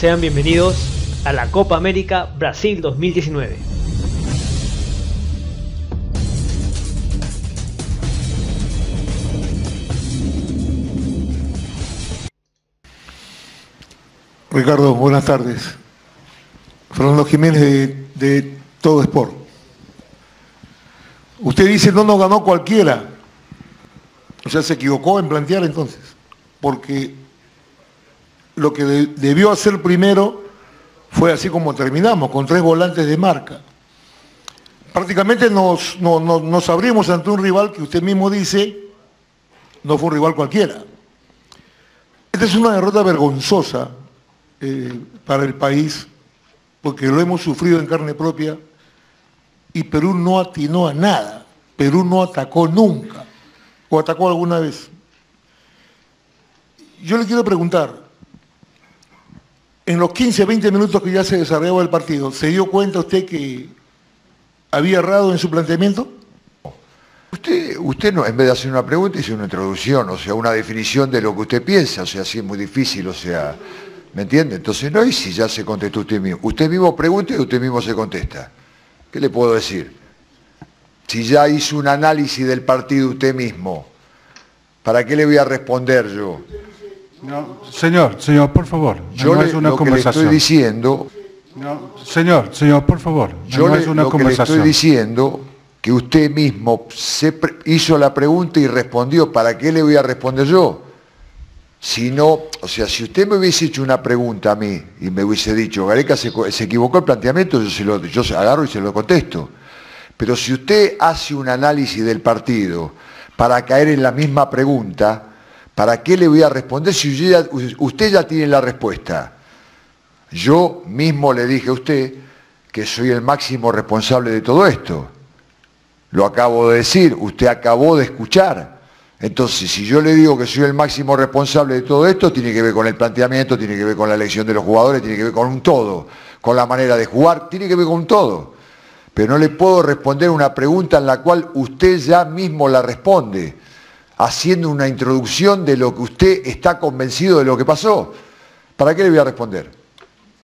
Sean bienvenidos a la Copa América Brasil 2019. Ricardo, buenas tardes. Fernando Jiménez de, de Todo Sport. Usted dice no nos ganó cualquiera. O sea, se equivocó en plantear entonces. Porque lo que de- debió hacer primero fue así como terminamos, con tres volantes de marca. Prácticamente nos, no- no- abrimos ante un rival que usted mismo dice no fue un rival cualquiera. Esta es una derrota vergonzosa eh, para el país, porque lo hemos sufrido en carne propia, y Perú no atinó a nada. Perú no atacó nunca, o atacó alguna vez. Yo le quiero preguntar, en los 15, 20 minutos que ya se desarrollaba el partido, ¿se dio cuenta usted que había errado en su planteamiento? Usted, usted no, en vez de hacer una pregunta, hizo una introducción, o sea, una definición de lo que usted piensa, o sea, así es muy difícil, o sea, ¿me entiende? Entonces no, y si ya se contestó usted mismo. Usted mismo pregunta y usted mismo se contesta. ¿Qué le puedo decir? Si ya hizo un análisis del partido usted mismo, ¿para qué le voy a responder yo? No, señor, señor, por favor. Yo no le- es una lo que le conversación. estoy diciendo, No, señor, señor, por favor. yo no le- es una lo que le conversación. estoy diciendo que usted mismo se hizo la pregunta y respondió, ¿para qué le voy a responder yo? Si no, o sea, si usted me hubiese hecho una pregunta a mí y me hubiese dicho, Gareca se, se equivocó el planteamiento, yo, se lo, yo se- agarro y se lo contesto. Pero si usted hace un análisis del partido para caer en la misma pregunta, ¿para qué le voy a responder si usted ya, tiene la respuesta? Yo mismo le dije a usted que soy el máximo responsable de todo esto. Lo acabo de decir, usted acabó de escuchar. Entonces, si yo le digo que soy el máximo responsable de todo esto, tiene que ver con el planteamiento, tiene que ver con la elección de los jugadores, tiene que ver con un todo, con la manera de jugar, tiene que ver con un todo. Pero no le puedo responder una pregunta en la cual usted ya mismo la responde, haciendo una introducción de lo que usted está convencido de lo que pasó. ¿Para qué le voy a responder?